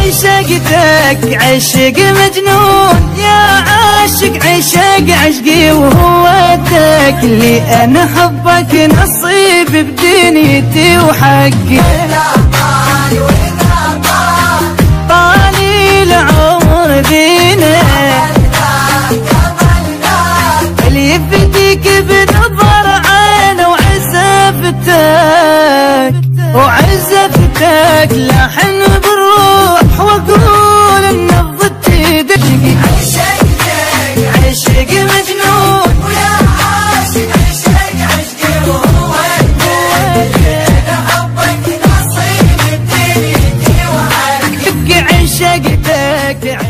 عشقتك عشق مجنون. يا عاشق عشق عشقي وهوتك. اللي أنا حبك نصيب بدنيتي وحقي. طالي العمر اللي بنظر وعزفتك. وعزفتك لحن لقيتك